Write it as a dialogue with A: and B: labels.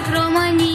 A: Micromania.